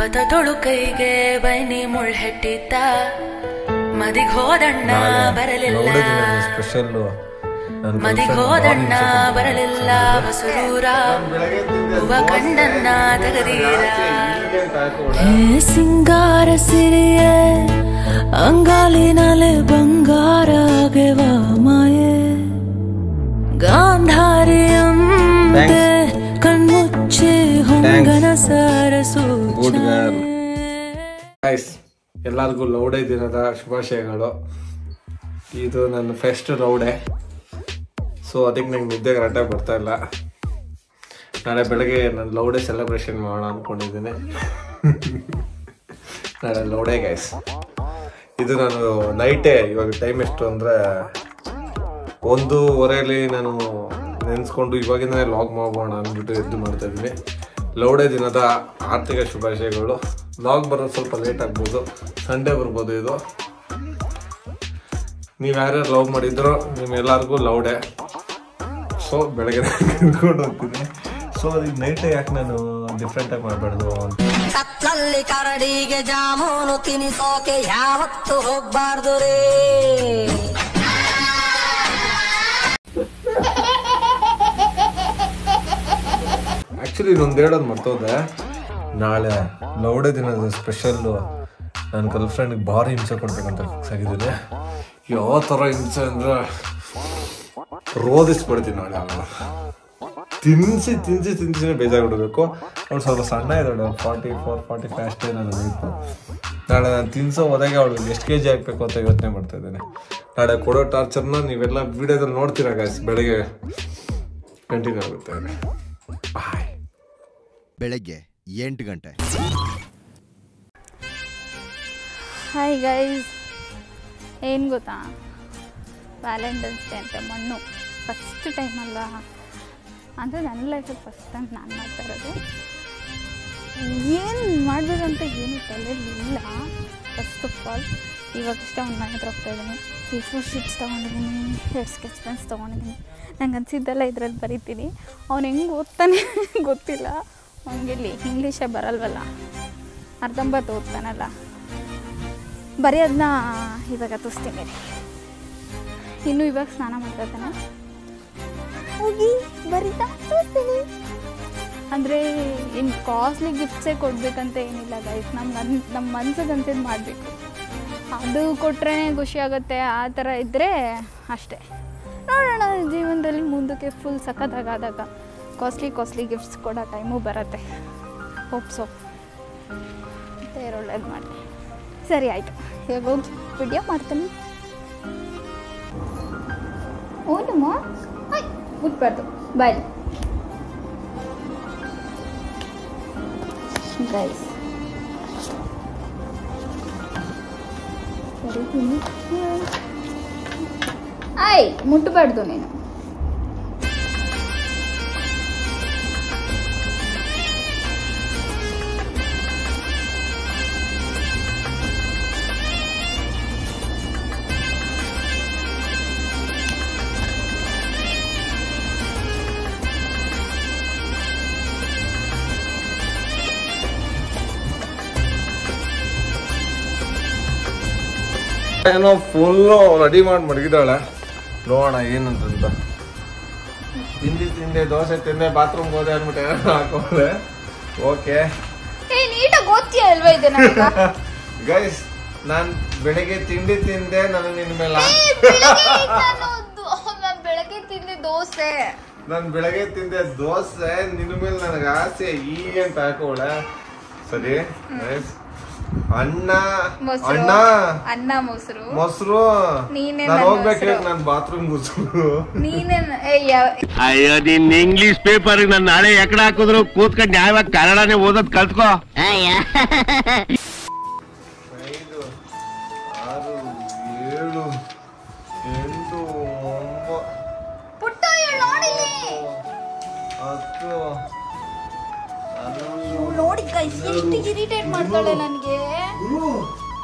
ಬತ ತೊಳುಕೈಗೆ ಬೈನಿ ಮುಳ್ಳೆಟ್ಟಿದ್ದ ಮದಿಗ್ ಹೋದಣ್ಣ ಬರಲಿಲ್ಲ. ಸ್ಪೆಷಲ್ ಮದಿಗ್ ಹೋದಣ್ಣ ಬರಲಿಲ್ಲ. ಬಸರೂರ ಹೂವ ಕಣ್ಣನ್ನ ತೆಗದೀರ. ಹೇ ಸಿಂಗಾರ ಸಿರಿಯ ಅಂಗಾಲಿನಲೆ ಬಂಗಾರ ಗೆವ ಮಾಯೆ. ಗಾಂಧಾರಿಯಂತೆ ಕಣ್ಮುಚ್ಚಿ ಹೊಂಗನಸ ಸರಸು ಗೈಸ್ ಎಲ್ಲರಿಗೂ ಲೌಡೆ ದಿನದ ಶುಭಾಶಯಗಳು. ಇದು ನನ್ನ ಫಸ್ಟ್ ರೌಡೆ ಸೊ ಅದಕ್ಕೆ ನಂಗೆ ನಿದ್ದೆ ಕರೆಕ್ಟಾಗಿ ಬರ್ತಾ ಇಲ್ಲ. ನಾಳೆ ಬೆಳಗ್ಗೆ ನಾನು ಲೌಡೆ ಸೆಲೆಬ್ರೇಷನ್ ಮಾಡೋಣ ಅಂದ್ಕೊಂಡಿದ್ದೀನಿ ನಾಳೆ ಲೌಡೆ ಗೈಸ್ ಇದು ನಾನು ನೈಟೇ ಇವಾಗ ಟೈಮ್ ಎಷ್ಟು ಅಂದರೆ ಒಂದೂವರೆಯಲ್ಲಿ ನಾನು ನೆನೆಸ್ಕೊಂಡು ಇವಾಗಿಂದನೇ ಲಾಗ್ ಮಾಡೋಣ ಅಂದ್ಬಿಟ್ಟು ಎದ್ದು ಮಾಡ್ತಾ ಇದ್ದೀನಿ. ಲೌಡೆ ದಿನದ ಆರ್ಥಿಕ ಶುಭಾಶಯಗಳು. ಲಾಗ್ ಬರೋದು ಸ್ವಲ್ಪ ಲೇಟ್ ಆಗ್ಬೋದು. ಸಂಡೇ ಬರ್ಬೋದು ಇದು. ನೀವು ಯಾರ್ಯಾರು ಲವ್ ಮಾಡಿದ್ರು ನಿಮ್ಮೆಲ್ಲರಿಗೂ ಲೌಡೆ. ಸೊ ಬೆಳಗ್ಗೆ ಕರ್ಕೊಂಡು ಹೋಗ್ತೀನಿ. ಸೊ ಅದಕ್ಕೆ ನೈಟೇ ಯಾಕೆ ನಾನು ಡಿಫ್ರೆಂಟಾಗಿ ಮಾಡಬಾರ್ದು ಅಂತ. ಕತ್ಲಲ್ಲಿ ಕರಡಿಗೆ ಜಾಮೂನು ತಿನ್ನಿಸೋಕೆ ಯಾವತ್ತು ಹೋಗ್ಬಾರ್ದು ರೇ. ಆ್ಯಕ್ಚುಲಿ ಇನ್ನೊಂದು ಹೇಳೋದು ಮರ್ತೋದೆ. ನಾಳೆ ಲೌಡೆ ದಿನದ ಸ್ಪೆಷಲ್ಲು ನನ್ನ ಗರ್ಲ್ ಫ್ರೆಂಡ್ಗೆ ಭಾರಿ ಹಿಂಸೆ ಕೊಡ್ಬೇಕಂತ ಫಿಕ್ಸ್ ಆಗಿದ್ದೀನಿ. ಯಾವ ಥರ ಹಿಂಸೆ ಅಂದರೆ ರೋದಿಸ್ಬಿಡ್ತೀನಿ ನಾಳೆ ಅವಳು ತಿನ್ನಿಸಿ ತಿನ್ನಿಸಿ ತಿನ್ಸಿನೇ ಬೇಜಾರ್ಬಿಡ್ಬೇಕು. ಅವಳು ಸ್ವಲ್ಪ ಸಣ್ಣ ಇದ್ದಾಳೆ ಫಾರ್ಟಿ ಫೋರ್ ಫಾರ್ಟಿ ಫೈವ್ ಅಷ್ಟೇ ನಾನು ಬೇಕು ನಾಳೆ ನಾನು ತಿನ್ಸೋ ಹೋದಾಗ ಅವಳು ಎಷ್ಟು ಕೆ ಜಿ ಹಾಕ್ಬೇಕು ಅಂತ ಯೋಚನೆ ಮಾಡ್ತಾ ಇದ್ದೇನೆ. ನಾಳೆ ಕೊಡೋ ಟಾರ್ಚರ್ನ ನೀವೆಲ್ಲ ವಿಡಿಯೋದಲ್ಲಿ ನೋಡ್ತೀರಾ ಗಾಯ್ಸ್ ಬೆಳಗ್ಗೆ ಕಂಟಿನ್ಯೂ ಆಗುತ್ತೆ. ಬಾಯ್ ಬೆಳಗ್ಗೆ ಎಂಟು ಗಂಟೆ. ಹಾಯ್ ಗೈಸ್ ಏನು ಗೊತ್ತಾ? ವ್ಯಾಲೆಂಟೈನ್ಸ್ ಡೇ ಅಂತ ಮಣ್ಣು ಫಸ್ಟ್ ಟೈಮ್ ಅಲ್ಲ ಅಂದರೆ ನನ್ನ ಲೈಫಲ್ಲಿ ಫಸ್ಟ್ ಟೈಮ್ ನಾನು ಮಾಡ್ತಾ ಇರೋದು. ಏನು ಮಾಡಬೇಕಂತ ಏನು ತಲೆಯಲ್ಲಿ ಇಲ್ಲ ಫಸ್ಟ್ ಆಫ್ ಆಲ್ ಇವಾಗಷ್ಟೇ ಒಂದು ಮನೆ ಹತ್ರ ಈ ಫೋರ್ ಶೀಟ್ಸ್ ತೊಗೊಂಡಿದ್ದೀನಿ ಎರಡು ಸ್ಕೆಚ್ ಪೆನ್ಸ್ ತೊಗೊಂಡಿದ್ದೀನಿ. ನಂಗೆ ಅನಿಸಿದ್ದೆಲ್ಲ ಇದರಲ್ಲಿ ಬರೀತೀನಿ. ಅವ್ನು ಹೆಂಗೆ ಓದ್ತಾನೆ ಗೊತ್ತಿಲ್ಲ. ಅವನಿಗಿಲ್ಲಿ ಇಂಗ್ಲೀಷೇ ಬರಲ್ವಲ್ಲ? ಅರ್ಧಂಬತ್ತು ಓದ್ತಾನಲ್ಲ? ಬರೆಯೋದನ್ನ ಇವಾಗ ತೋರಿಸ್ತೀನಿ ರೀ ಇನ್ನು ಇವಾಗ ಸ್ನಾನ ಮಾಡ್ತಾನೆ ಹೋಗಿ, ಬರೀತಾ ತೋರಿಸ್ತೀನಿ. ಅಂದರೆ ಇನ್ನು ಕಾಸ್ಟ್ಲಿ ಗಿಫ್ಟ್ಸೇ ಕೊಡಬೇಕಂತ ಏನಿಲ್ಲ ಗೈಸ್ ನಮ್ಮ ಮನ್ ನಮ್ಮ ಮನ್ಸಿಗೆ ಮಾಡಬೇಕು. ಅದು ಕೊಟ್ರೇ ಖುಷಿ ಆಗುತ್ತೆ. ಆ ಥರ ಇದ್ದರೆ ಅಷ್ಟೇ. ನೋಡೋಣ, ಜೀವನದಲ್ಲಿ ಮುಂದಕ್ಕೆ ಫುಲ್ ಸಖತ್ತಾಗಾದಾಗ ಕಾಸ್ಟ್ಲಿ ಕಾಸ್ಟ್ಲಿ ಗಿಫ್ಟ್ಸ್ ಕೊಡೋ ಟೈಮು ಬರುತ್ತೆ. ಹೋಪ್ಸೋ ದೇವ್ರು ಒಳ್ಳೇದು ಮಾಡಲಿ ಸರಿ, ಆಯಿತು. ಇವಾಗ ಹೋಗಿ ವಿಡಿಯೋ ಮಾಡ್ತೀನಿ. ಓನಮ್ಮ ಹಾಯ್, ಮುಟ್ಬಾರ್ದು. ಬಾಯ್ ಗೈಸ್ ಕರಿತೀನಿ ಆಯ್ ಮುಟ್ಟಬಾರ್ದು ನೀನು. ಏನೋ ಫುಲ್ಲು ರೆಡಿ ಮಾಡಿ ಮಡಗಿದಾಳೆ. ನೋಡೋಣ ಏನಂತ ತಿಂಡಿ ತಿಂದೆ ದೋಸೆ ತಿಂದೆ ಬಾತ್ರೂಮ್ ಹೋದೆ ಅಂದ್ಬಿಟ್ಟು ಏನೋ ಹಾಕೋದೆ ಓಕೆ ಗೈಸ್ ನಾನ್ ಬೆಳಿಗ್ಗೆ ತಿಂಡಿ ತಿಂದೆ ನಾನು ನಿನ್ ಮೇಲೆ ಬೆಳಗ್ಗೆ ತಿಂದೆ ದೋಸೆ. ನಾನು ಬೆಳಗ್ಗೆ ತಿಂದೆ ದೋಸೆ ನಿನ್ ಮೇಲೆ ನನಗೆ ಆಸೆ ಈಗ ಅಂತ ಹಾಕೋಳೆ. ಸರಿ ಗೈಸ್ ಅಣ್ಣ ಅಣ್ಣ ಅನ್ನ. ಮೊಸರು. ಮೊಸರು. ನೀನೇ ನಾನು ನನ್ ಹೋಗ್ಬೇಕು ನಾನು ಬಾತ್ರೂಮ್ ಮುಚ್ಚು ನೀನೇ ಅಯ್ಯೋ ನಿನ್ ಇಂಗ್ಲಿಷ್ ಪೇಪರ್ ನಾನು ನಾಳೆ ಎಕಡೆ ಹಾಕಿದ್ರು ಕೂತ್ಕೊಂಡು ನ್ಯಾಯವಾಗಿ ಕನ್ನಡನೇ ಓದೋದ್ ಕಲ್ತ್ಕೋ. ಐದು ಆರು ಏಳು ಎಂಟು. ಹತ್ತು ನೋಡಿ ಎಷ್ಟು ಇರಿಟೇಟ್ ಮಾಡ್ತಾಳೆ ನನಗೆ.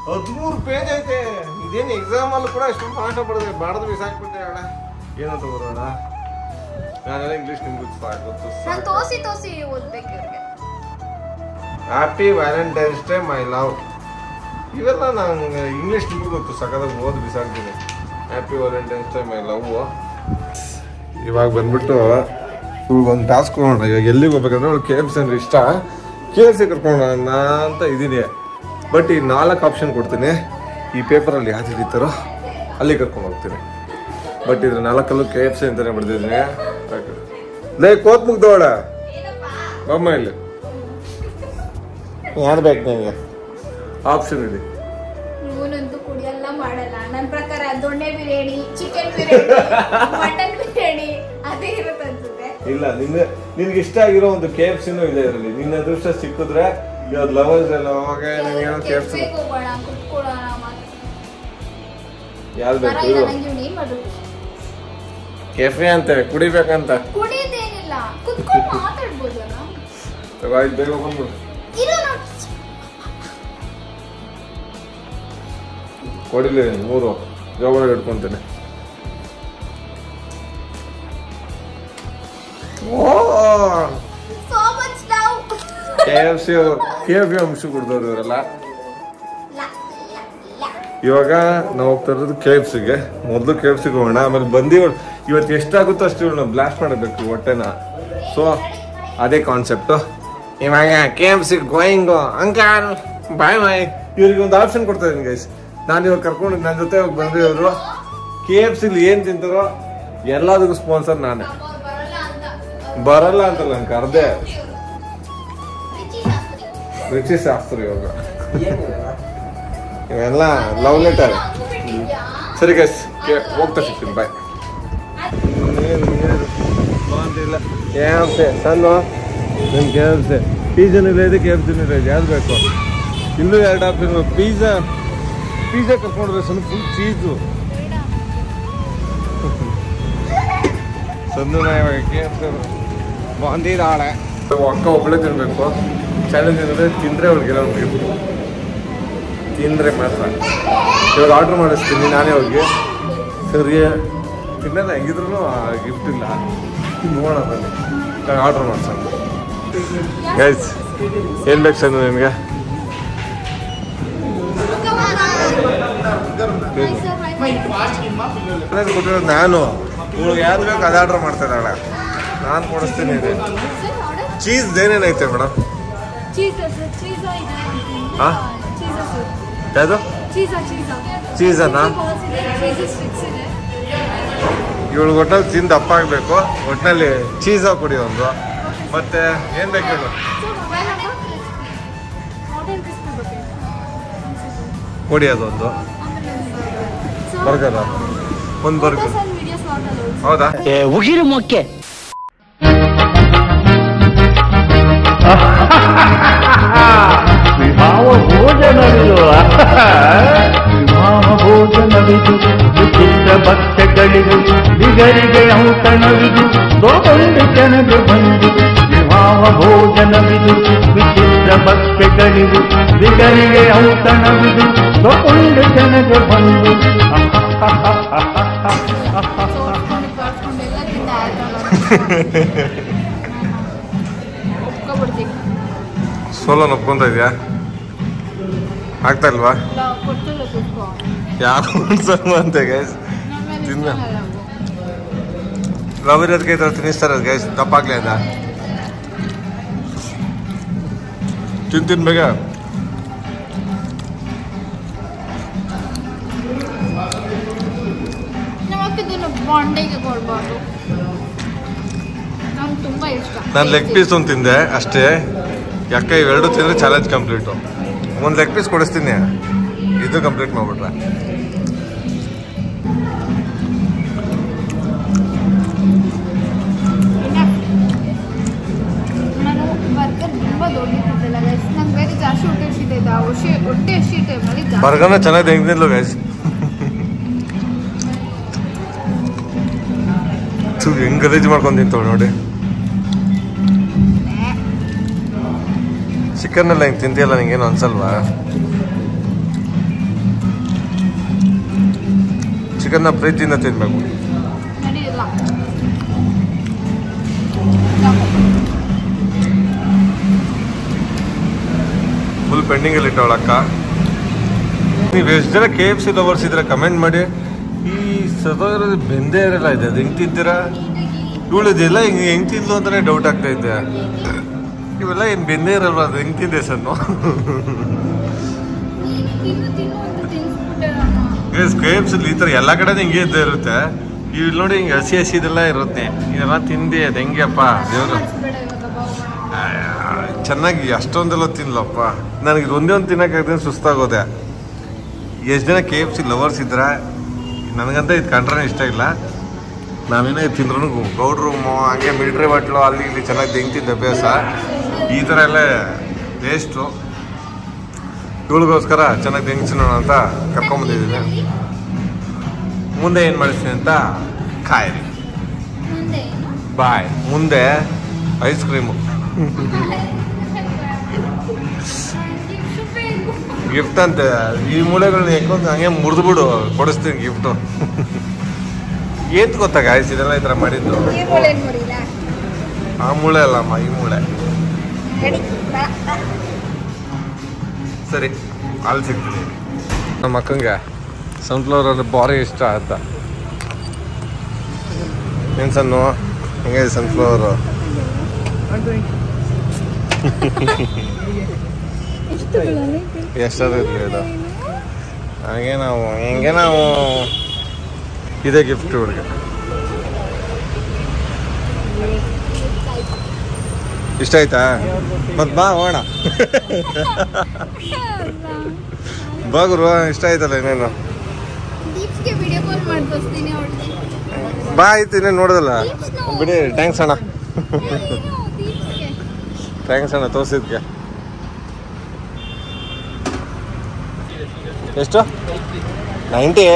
ಹದಿಮೂರು ಪೇಜ್ ಐತೆ. ಇದೇನು ಎಕ್ಸಾಮ್ ಅಲ್ಲಿ ಕೂಡ ಎಷ್ಟು ಪಾಠ ಪಡೆದೆ ಬಾಡದು ಬಿಸಾಕ್ಬಿಟ್ಟೆ ಅಣ್ಣ. ಏನಂತ ಬರೋಣ ನಾನೆಲ್ಲ ಇಂಗ್ಲೀಷ್ ನಿಮ್ಗೆ ಸಾಕು ನಾನು ತೋಸಿ ತೋಸಿ ಓದ್ಬೇಕು ಇವ್ರಿಗೆ. Happy valentine's day my love ಇವೆಲ್ಲ ನಂಗೆ ಇಂಗ್ಲೀಷ್ ನಿಮಗೂ ಗೊತ್ತು ಸಕದಾಗ ಓದಿ ಬಿಸಾಕ್ತೀನಿ happy valentine's day my love ಇವಾಗ ಬಂದ್ಬಿಟ್ಟು ಇವಾಗ ಒಂದು ಟಾಸ್ಕ್ ಕೊಡೋಣ. ಇವಾಗ ಎಲ್ಲಿಗೆ ಹೋಗ್ಬೇಕಂದ್ರೆ ಅವ್ಳು ಕೆ ಎಫ್ ಸಿ ಅಂದ್ರೆ ಇಷ್ಟ. ಕೆ ಎಫ್ ಸಿ ನಾನು ಅಂತ ಇದ್ದೀನಿ. ಬಟ್ ಈ ನಾಲ್ಕು ಆಪ್ಷನ್ ಕೊಡ್ತೀನಿ. ಈ ಪೇಪರಲ್ಲಿ ಯಾವ್ದು ಹಿಡಿತಾರೋ ಅಲ್ಲಿ ಕರ್ಕೊಂಡು ಹೋಗ್ತೀನಿ. ಬಟ್ ಇದ್ರ ನಾಲ್ಕಲ್ಲು ಕೆ ಎಫ್ ಸಿ ಅಂತಾನೆ ಬಿಡ್ತಿದ್ದೀನಿ ಲೈ ಕೋತ್ ಮುಗ್ದವಳ ಬಮ್ಮ ಇಲ್ಲಿ. ಯಾರು ಬೇಕು ನನಗೆ? ಆಪ್ಷನ್ ಇದೆ ಇವನಂತೂ ಕುಡಿಯಲ್ಲ ಮಾಡಲ್ಲ. ನನ್ನ ಪ್ರಕಾರ ದೊಣ್ಣೆ ಬಿರಿಯಾನಿ ಚಿಕನ್ ಬಿರಿಯಾನಿ ಮಟನ್ ಬಿರಿಯಾನಿ ಅದೇ ಇರುತ್ತೆ ಅನ್ಸುತ್ತೆ. ಇಲ್ಲ ನಿನ್ನ ನಿನ್ಗೆ ಇಷ್ಟ ಆಗಿರೋ ಒಂದು ಕೆ ಎಫ್ ಸಿನೂ ಇದೆ ಇದರಲ್ಲಿ. ನಿನ್ನ ಅದೃಷ್ಟ ಸಿಕ್ಕಿದ್ರೆ ಇವತ್ತು ಲವರ್ಸ್ ಎಲ್ಲ ಅವಾಗ ನನಗೇನೋ ಕೆ ಎಫ್ ಸಿ ಕೆಲ್ಸಕ್ಕೆ ಹೋಗೋಣ ಕುತ್ಕೊಳ್ಳೋಣ ಮಾತಾಡೋಣ. ಯಾವ್ದು ಬೇಕು? ಕೆಫೆ ಅಂತೆ ಕುಡಿಬೇಕಂತ? ಕುಡಿಯೋದೇನಿಲ್ಲ ಕುತ್ಕೊಂಡು ಮಾತಾಡ್ಬೋದಲ್ಲ ತಗೋ, ಆಯ್ತು ಬೇಗ ಬಂದ್ಬಿಡು. ಕೊಡಿಲಿ ಮೂರು. ಜೋಬಳಗೆ ಇಟ್ಕೊಂತೇನೆ. Love K F C K F C ಅಂಶ ಕುಡ್ದವ್ರು ಇವರೆಲ್ಲ. ಇವಾಗ ನಾವು ಹೋಗ್ತಾ ಇರೋದು ಕೆ ಎಫ್ ಸಿಗೆ ಮೊದಲು ಕೆ ಎಫ್ ಸಿಗೆ ಹೋಗೋಣ. ಆಮೇಲೆ ಬಂದಿ ಇವತ್ತು ಎಷ್ಟಾಗುತ್ತೋ ಅಷ್ಟು ಇವಳನ್ನ ಬ್ಲಾಸ್ಟ್ ಮಾಡಬೇಕು ಹೊಟ್ಟೆನ. ಸೊ ಅದೇ ಕಾನ್ಸೆಪ್ಟು ಇವಾಗ K F C going uncle bye bye ಇವ್ರಿಗೆ ಒಂದು ಆಪ್ಷನ್ ಕೊಡ್ತಾ ಇದ್ದೀನಿ ಗೈಸ್ ನಾನು ಇವಾಗ ಕರ್ಕೊಂಡು ನನ್ನ ಜೊತೆ ಬಂದ್ರೆ ಇವರು ಕೆ ಎಫ್ ಸಿಲಿ ಏನು ತಿಂತಾರೋ, ಎಲ್ಲದಕ್ಕೂ ಸ್ಪಾನ್ಸರ್ ನಾನೇ. ಬರಲ್ಲ ಅಂತ ಬರಲ್ಲ ಅಂತಲ್ಲ, ನಂಗೆ ಕರ್ದೆ. ರುಚಿ ಶಾಸ್ತ್ರ ಯೋಗ ಇವೆಲ್ಲ ಲವ್ ಲೆಟರ್ ಸರಿ ಗೈಸ್ ಹೋಗ್ತಾ ಸಿಗ್ತೀನಿ ಬಾಯ್ ಕ್ಯಾಬ್ಸೆ ಸಲ್ವಾ ನಿಮ್ಮ ಕ್ಯಾಬ್ಸೆ ಪಿಜ್ಜಾನೂ ಇದೆ ಕ್ಯಾಬ್ಸನೂ ಇದೆ ಯಾವ್ದು ಬೇಕು ಇನ್ನೂ ಎರಡು ಆಪ್ಷನ್ ಪಿಜ್ಜಾ ಪಿಜ್ಜಾ ಕರ್ಕೊಂಡ್ರೆ ಸಣ್ಣ ಫುಲ್ ಚೀಸು ಸಂದು ಇವಾಗ ಕೆ ಎಫ್ ಸಿ ಬಂದಿದ್ದಾಳೆ ಅಕ್ಕ ಒಬ್ಬಳೆ ತಿನ್ಬೇಕು ಚಾಲೆಂಜ್ ಏನಂದ್ರೆ ತಿಂದ್ರೆ ಅವ್ಳಿಗೆ ಏನೋ ಗಿಫ್ಟ್ ತಿಂದ್ರೆ ಮಾತ್ರ. ಇವಾಗ ಆರ್ಡ್ರ್ ಮಾಡಿಸ್ತೀನಿ ನಾನೇ ಹೋಗಿ ಸರಿ ತಿನ್ನಲ್ಲ ಹೆಂಗಿದ್ರು ಗಿಫ್ಟ್ ಇಲ್ಲ. ನೋಡೋಣ ನಾನು ಆರ್ಡ್ರ್ ಮಾಡ್ಸೋಣ. ಗೈಸ್ ಏನು ಬೇಕು ಸರ್ ನಿನಗೆ ಕೊಟ್ಟಿರೋದು ನಾನು. ಇವ್ಳಿಗೆ ಯಾರು ಬೇಕು ಅದು ಆರ್ಡ್ರ್ ಅಣ್ಣ ನಾನು ಕೊಡಿಸ್ತೀನಿ ಚೀಸ್ ಏನೇನೈತೆ ಮೇಡಮ್? ಚೀಸ್ ಚೀಸ್ ಇದೆ ಹಾ? ಯಾವುದು ಚೀಸ ಚೀಸ ಇವಳು ಒಟ್ನಲ್ಲಿ ತಿಂದು ಅಪ್ಪ ಆಗಬೇಕು. ಒಟ್ಟಿನಲ್ಲಿ ಚೀಸ ಕೊಡಿ ಒಂದು. ಮತ್ತೆ ಏನು ಬೇಕು ಹೇಳು? ಕ್ರಿಸ್ಪಿ ಕೊಡಿ ಅದೊಂದು. ಬರ್ಗರ ಒಂದು ಬರ್ಗರ್ ಹೌದಾ? ಉಗಿರು ಮೊಕ್ಕೆ. ವಿವಾಹ ಭೋಜನವಿದು ವಿವಾಹ ಭೋಜನವಿದು ವಿಚಿತ್ರ ಭಕ್ತಗಳಿದು ಬಿಗರಿಗೆ ಔತಣವಿದು ಗೋಗೊಂಡು ಜನರು ಬಂದು ವಿವಾಹ ಭೋಜನವಿದು ವಿಚಿತ್ರ ಭಕ್ತಗಳಿದು ಬಿಗರಿಗೆ ಔತಣವಿದು ಗೋಗೊಂಡು ಜನರು ಬಂದು ಸೋಸ್ಕೊಂಡು ಸೋಲೋ ಒಪ್ಕೊಂತ ಇದೆಯಾ? ಆಗ್ತಾ ಇಲ್ವಾ ಯಾರು ಅಂತ ಗೈಸ್ ತಿನ್ನ ರವಿ ಅದಕ್ಕೆ ಈ ಥರ ತಿನ್ನಿಸ್ತಾರೆ ಗೈಸ್ ತಪ್ಪಾಗ್ಲಿ ಅದ? ತಿನ್ ತಿನ್ ಬೇಗ. ನಮ್ಮಕ್ಕಿದ್ದನ್ನು ಬಾಂಡೆಗೆ ಕೊಡ್ಬಾರ್ದು. ನಂಗೆ ತುಂಬ ಇಷ್ಟ. ನಾನು ಲೆಗ್ ಪೀಸ್ ಒಂದು ತಿಂದೆ ಅಷ್ಟೇ. ಯಾಕೆ ಇವೆರಡು ತಿಂದರೆ ಚಾಲೆಂಜ್ ಕಂಪ್ಲೀಟು ಒಂದು ಲೆಗ್ ಪೀಸ್ ಕೊಡಿಸ್ತೀನಿ. ಇದು ಕಂಪ್ಲೀಟ್ ಮಾಡ್ಬಿಟ್ರೆ. ನಾನು ಚೆನ್ನಾಗಿ ತುಂಬ ತಿನ್ಲು ಗೈಸ್ ನಂಗೆ ಬೇರೆ ಜಾಸ್ತಿ ಹೊಟ್ಟೆ ಹಸಿತೈತೆ ಆ ಹೊಟ್ಟೆ ಹೊಟ್ಟೆ ಹಸಿ ಬರ್ಗರ್ನ ಚೆನ್ನಾಗಿ ಹೆಂಗಿದ್ಲು ಗೈಸ್ ಹೆಂಗ್ ಗಲೀಜ್ ಮಾಡ್ಕೊಂಡು ತಿಂತವ್ ನೋಡಿ. ಚಿಕನ್ ಎಲ್ಲ ಹಿಂಗೆ ತಿಂತಿಯಲ್ಲ ನಿಂಗೇನು ಅನ್ಸಲ್ವಾ? ಚಿಕನ್ನ ಪ್ರೀತಿಯಿಂದ ತಿನ್ಬೇಕು. ಫುಲ್ ಪೆಂಡಿಂಗಲ್ಲಿ ಇಟ್ಟವಳಕ್ಕ ನೀವು ಎಷ್ಟು ಜನ ಕೆ ಎಫ್ ಸಿ ಲವರ್ಸ್ ಇದ್ರೆ ಕಮೆಂಟ್ ಮಾಡಿ. ಈ ಸದೋಗಿರೋದು ಬೆಂದೇ ಇರಲ್ಲ ಇದೆ ಅದು ಹೆಂಗ್ ತಿಂತೀರಾ? ಇವಳು ಇದೆಲ್ಲ ಹಿಂಗೆ ಹೆಂಗ್ ತಿಂದ್ಲು ಅಂತಾನೆ ಡೌಟ್ ಆಗ್ತಾ ಇದ್ದೆ ಇವೆಲ್ಲ ಏನು ಬೆಂದೇ ಇರಲ್ವ? ಅದು ಹೆಂಗ್ ತಿಂದೆ ಸನ್ನು ಸಿ ಈ ಥರ ಎಲ್ಲ ಕಡೆ ಹಿಂಗೆ ಇದ್ದೇ ಇರುತ್ತೆ. ಇವ್ ನೋಡಿ ಹಿಂಗೆ ಹಸಿ ಇದೆಲ್ಲ ಇರುತ್ತೆ. ಇದೆಲ್ಲ ತಿಂದೆ, ಅದು ಹೆಂಗೆಪ್ಪ ದೇವ್ರು. ಚೆನ್ನಾಗಿ ಅಷ್ಟೊಂದೆಲ್ಲ ತಿನ್ಲಪ್ಪ. ನನಗೆ ಇದು ಒಂದೇ ಒಂದು ತಿನ್ನೋಕ್ಕಾಗ್ದೆ ಸುಸ್ತಾಗೋದೆ. ಎಷ್ಟು ಜನ ಕೆ ಎಫ್ ಸಿ ಲವರ್ಸ್ ಇದ್ರೆ? ನನಗಂತ ಇದು ಕಂಡ್ರೆ ಇಷ್ಟ ಇಲ್ಲ. ನಾವೇನೋ ತಿಂದ್ರೂ ಗೌಡ್ರು, ಮೊ- ಹಂಗೆ ಮಿಲ್ಟ್ರಿ ಬಟ್ಲು ಅಲ್ಲಿ, ಇಲ್ಲಿ ಚೆನ್ನಾಗಿ ತೆಂಗ್ತಿದ್ದ ಅಭ್ಯಾಸ. ಈ ಥರ ಎಲ್ಲ ವೇಸ್ಟು ಇವಳಿಗೋಸ್ಕರ ಚೆನ್ನಾಗಿ ತೆಂಗಿಸೋಣ ಅಂತ ಕರ್ಕೊಂಬಂದಿದ್ದೀನಿ ಮುಂದೆ ಏನು ಮಾಡಿಸ್ತೀನಿ ಅಂತ? ಕಾಯಿರಿ? ಬಾಯ್. ಮುಂದೆ ಐಸ್ ಕ್ರೀಮು ಗಿಫ್ಟ್ ಅಂತ. ಈ ಮೂಳೆಗಳನ್ನ ಯಾಕೊಂದು ಹಂಗೆ ಮುರಿದ್ಬಿಡು ಕೊಡಿಸ್ತೀನಿ ಗಿಫ್ಟು ಏತ್ ಗೊತ್ತಾಗ ಗಾಯ್ಸ್ ಇದೆಲ್ಲ ಈ ಥರ ಮಾಡಿದ್ದು. ಆ ಮೂಳೆ ಅಲ್ಲಮ್ಮ ಈ ಮೂಳೆ. ಸರಿ, ಅಲ್ಲಿ ಸಿಗ್ತೀನಿ. ನಮ್ಮ ಅಕ್ಕಂಗೆ ಸನ್ಫ್ಲವರ್ ಅಂದ್ರೆ ಭಾರಿ ಇಷ್ಟ ಅಂತ ಏನು ಸಣ್ಣ ಹೆಂಗೆ ಸನ್ಫ್ಲವರು ಎಷ್ಟಾದ್ರು ಇದು ಹಾಗೆ ನಾವು, ಹೆಂಗೆ ನಾವು ಇದೇ ಗಿಫ್ಟ್ ಇವಳಿಗೆ ಇಷ್ಟ ಆಯ್ತಾ? ಮತ್ ಬಾ ಹೋಣ ಬಾ ಗುರು ಇಷ್ಟ ಆಯ್ತಲ್ಲ ಇನ್ನೇನು? ಬಾ ಆಯ್ತು ಇನ್ನೇನು ನೋಡೋದಲ್ಲ? ಬಿಡಿ ಥ್ಯಾಂಕ್ಸ್ ಅಣ್ಣ. ಟ್ಯಾಂಕ್ಸ್ ಥ್ಯಾಂಕ್ಸ್ ಅಣ್ಣ ತೋರಿಸಿದ್ಕೆ. ಎಷ್ಟು? ನೈಂಟಿ?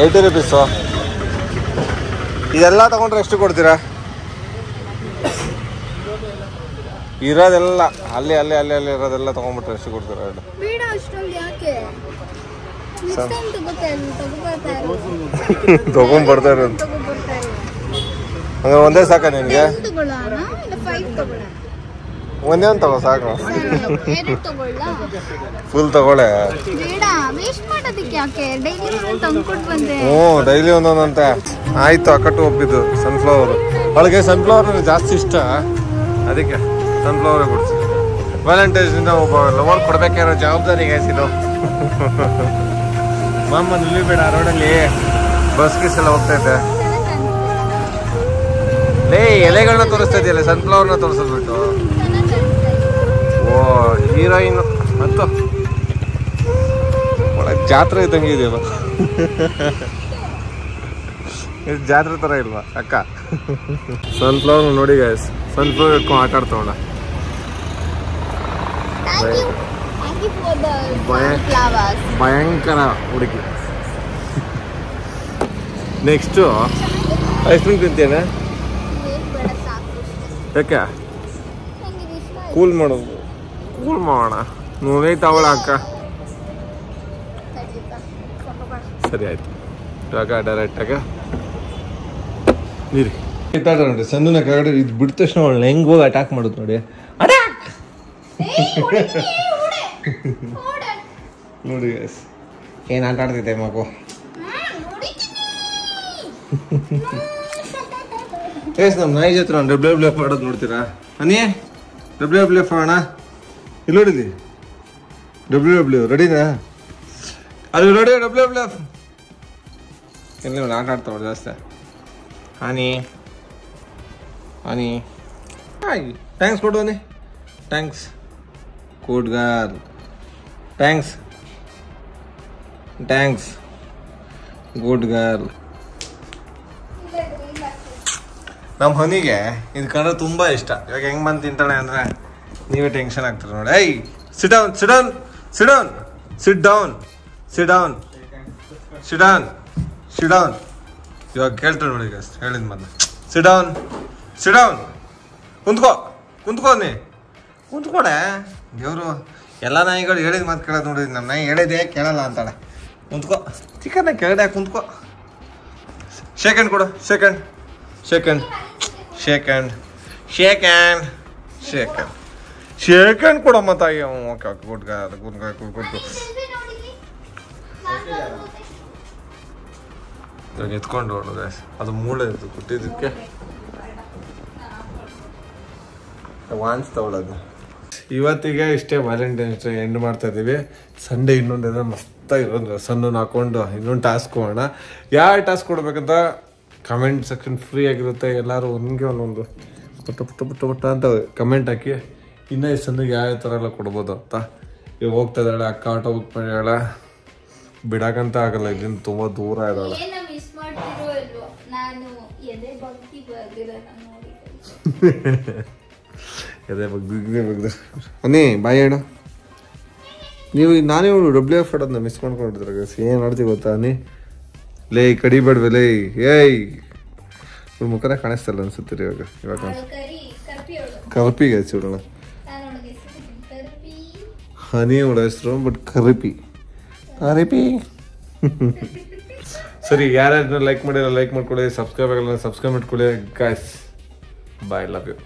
Eighty rupees. ಇದೆಲ್ಲ ತಗೊಂಡ್ರೆ ಎಷ್ಟು ಕೊಡ್ತೀರಾ? ಇರೋದೆಲ್ಲ ಅಲ್ಲಿ ಅಲ್ಲಿ ಅಲ್ಲಿ ಅಲ್ಲಿ ಇರೋದೆಲ್ಲ ತಗೊಂಡ್ಬಿಟ್ರೆ ಎಷ್ಟು ಕೊಡ್ತೀರಾ ತಗೊಂಡ್ಬರ್ತಾರೆ ಹಂಗಾರೆ ಒಂದೇ ಸಾಕ ನಿನಗೆ ಟೆನ್ ತಗೊಳ್ಳೋಣ ಇಲ್ಲ ಫೈವ್ ತಗೊಳ್ಳೋಣ ಒಂದೇ ಒಂದು ತಗೋ ಸಾಕು? ಫುಲ್ ತಗೊಳ್ಳೆ. ಹ್ಞೂ ಡೈಲಿ ಒಂದೊಂದಂತೆ. ಆಯ್ತು ಅಕ್ಕಟ್ಟು ಒಪ್ಪಿದ್ದು ಸನ್ಫ್ಲವರ್ ಅವಳಿಗೆ ಸನ್ಫ್ಲವರ್ ಜಾಸ್ತಿ ಇಷ್ಟ. ಅದಕ್ಕೆ ಸನ್ಫ್ಲವರೇ ಕೊಡ್ಸಿ. ವ್ಯಾಲೆಂಟೈನ್ಸ್ ಇಂದ ಒಬ್ಬ ಲವರ್ ಕೊಡ್ಬೇಕಾಗಿರೋ ಜವಾಬ್ದಾರಿ ಗೈಸ್ ಇದು. ಮಾಮ ನಿಲ್ಲಿಬೇಡ ರೋಡಲ್ಲಿ ಬಸ್ ಗಿಸ್ ಎಲ್ಲ ಇದ್ದೆ. ಲೇ ಎಲೆಗಳನ್ನ ತೋರಿಸ್ತಾ ಇದೆಯಲ್ಲ ಸನ್ಫ್ಲವರ್ನ ತೋರಿಸ್ಬಿಟ್ಟು ಓ ಹೀರೋಯಿನ್ ಮತ್ತು? ಒಳಗೆ ಜಾತ್ರೆ ಇದ್ದಂಗೆ ಇದೆಯಲ್ಲ ಇದು ಜಾತ್ರೆ ಥರ ಇಲ್ವಾ ಅಕ್ಕ? ಸನ್ಫ್ಲವರ್ ನೋಡಿ ಗಾಯ್ಸ್ ಸನ್ಫ್ಲವರ್ ಇಟ್ಕೊಂಡು ಆಟ ಆಡ್ತಾವಣ. ಭಯಂಕರ ಹುಡುಗಿ. ನೆಕ್ಸ್ಟು ಐಸ್ ಕ್ರೀಮ್ ತಿಂತೇನೆ ಯಾಕೆ? ಕೂಲ್ ಮಾಡೋದು. ಕೂಲ್ ಮಾಡೋಣ ನೋವೇ ತಗೊಳ ಅಕ್ಕ. ಸರಿ ಆಯ್ತು ಇವಾಗ ಡೈರೆಕ್ಟಾಗ ನೀರಿ ಇತ್ತಾಡ ನೋಡಿ ಸಂದುನ ಕೆಳಗಡೆ ಇದು ಬಿಟ್ಟ ತಕ್ಷಣ ಅವಳು ಹೆಂಗ್ ಹೋಗಿ ಅಟ್ಯಾಕ್ ಮಾಡುದು ನೋಡಿ ನೋಡಿ. ಏನ್ ಆಟ ಆಡ್ತಿದ್ದೆ ಮಗು ಎಸ್ ನಮ್ಮ ನಾಯಿ ಜೊತೆ ನಾನು ಡಬ್ಲ್ಯೂ ಡಬ್ಲ್ಯೂ ಎಫ್ ಆಡೋದು ನೋಡ್ತೀರಾ ಅನಿ ಡಬ್ಲ್ಯೂ ಡಬ್ಲ್ಯೂ ಎಫ್ ಆಡೋಣ ಇಲ್ಲಿ ನೋಡಿದಿ ಡಬ್ಲ್ಯೂ ಡಬ್ಲ್ಯೂ ರೆಡಿನಾ ಅಲ್ಲಿ ನೋಡಿ ಡಬ್ಲ್ಯೂ ಡಬ್ಲ್ಯೂ ಎಫ್ ಎಲ್ಲಿ ಆಟ ಆಡ್ತಾವ ಜಾಸ್ತಿ. ಹಾನಿ. ಹಾನಿ. ಹಾಯ್ ಥ್ಯಾಂಕ್ಸ್ ಕೊಡು ಅನಿ thanks good girl thanks thanks good girl ನಮ್ಮ ಹನಿಗೆ ಇದು ಕಂಡ್ರೆ ತುಂಬ ಇಷ್ಟ. ಇವಾಗ ಹೆಂಗ್ ಬಂದು ತಿಂತಾಳೆ ಅಂದ್ರೆ ನೀವೇ ಟೆನ್ಷನ್ ಆಗ್ತಾರೆ ನೋಡಿ. I sit down sit down down sit down sit down sit down sit down sit down ಇವಾಗ ಕೇಳ್ತಾರೆ ನೋಡಿ ಈಗ ಹೇಳಿದ ಮೊದಲು ಸಿಟ್ ಡೌನ್ ಸಿಟ್ ಡೌನ್ ಕುಂತ್ಕೋ ಕುಂತ್ಕೋ ನೀ. ಕುಂತ್ಕೊಡೆ. ದೇವರು, ಎಲ್ಲ ನಾಯಿಗಳು ಹೇಳಿದ ಮಾತು ಕೇಳೋದು ನೋಡಿ ನಮ್ಮ ನಾಯಿ ಹೇಳಿದೆ, ಕೇಳಲ್ಲ ಅಂತಾಳೆ. ಕುಂತ್ಕೋ. ಚಿಕನ್ನ ಕೇಳಿದೆ, ಕುಂತ್ಕೋ. ಸೆಕೆಂಡ್ ಕೊಡು second second second second shake hand ಕೊಡಮ್ಮ ತಾಯಿ ಓಕೆ ಓಕೆ ಗುಡ್ಗ ಗುಡ್ಗ ಗುಡ್ಗ ಇವಾಗ ಎತ್ಕೊಂಡು ಹೊರಡುತ್ತೆ ಅದು ಮೂಳೆ ಇತ್ತು ಕುಟ್ಟಿದ್ದಕ್ಕೆ. ವಾನ್ಸ್ ತಗೊಳ್ಳೋದು. ಇವತ್ತಿಗೆ ಇಷ್ಟೇ ವ್ಯಾಲೆಂಟೈನ್ಸ್ ಡೇ ಎಂಡ್ ಮಾಡ್ತಾ ಇದ್ದೀವಿ. ಸಂಡೇ ಇನ್ನೊಂದು ಏನೋ ಮಸ್ತಾಗಿರೋದು ಸಣ್ಣ ಹಾಕೊಂಡು ಇನ್ನೊಂದು ಟಾಸ್ಕ್ ಹೋಗೋಣ. ಯಾವ ಟಾಸ್ಕ್ ಕೊಡ್ಬೇಕಂತ ಕಮೆಂಟ್ ಸೆಕ್ಷನ್ ಫ್ರೀ ಆಗಿರುತ್ತೆ. ಎಲ್ಲರೂ ಒಂದೇ ಒಂದೊಂದು ಪುಟ್ಟ ಪುಟ್ಟ ಪುಟ್ಟ ಪುಟ್ಟ ಅಂತ ಕಮೆಂಟ್ ಹಾಕಿ. ಇನ್ನೂ ಈ ಸಣ್ಣಗೆ ಯಾವ ಥರ ಎಲ್ಲ ಕೊಡ್ಬೋದು ಅಂತ. ಇವಾಗ ಹೋಗ್ತಾ ಇದ್ದಾಳೆ ಅಕ್ಕ ಆಟೋ ಬುಕ್ ಹೇಳ ಬಿಡಕ್ಕಂತ ಆಗಲ್ಲ ಇಲ್ಲಿಂದ ತುಂಬ ದೂರ ಇದ್ದಾಳೆ. ಎದೆ ಬಗ್ದೇ ಬಗ್ದು ಅನ್ನಿ ಬಾಯ್ ಹೇಳು. ನೀವು ನಾನೇ ಇವಳು ಡಬ್ಲ್ಯೂ ಎಫ್ ಆಡೋದನ್ನ ಮಿಸ್ ಮಾಡ್ಕೊಂಡಿದ್ರೆ ಗೈಸ್ ಏನು ಆಡ್ತೀವಿ ಗೊತ್ತಾ ಅನ್ನಿ? ಲೇ ಕಡಿಬೇಡ್ವೆ ಲೇ ಏಯ್. ಇವ್ರ ಮುಖನೇ ಕಾಣಿಸ್ತಲ್ಲ ಅನ್ಸುತ್ತೀರಿ ಇವಾಗ ಇವಾಗ. ಕಲ್ಪಿಗೆ ಕರಿ ಬಿಡೋಣ ಅವಳು ಕರ್ಪಿಗೆ ಹಚ್ಚಿಬಿಡೋಣ ಹನಿ ಅವಳ ಹೆಸರು ಬಟ್ ಕರಿಪಿ ಕರಿಪಿ ಸರಿ ಯಾರ್ಯಾರನ್ನ ಲೈಕ್ ಮಾಡಿಲ್ಲ ಲೈಕ್ ಮಾಡ್ಕೊಳ್ಳಿ ಸಬ್ಸ್ಕ್ರೈಬ್ ಆಗಲ್ಲ ಸಬ್ಸ್ಕ್ರೈಬ್ ಮಾಡ್ಕೊಳ್ಳಿ ಗಾಯ್ಸ್ ಬಾಯ್ ಲವ್ ಯು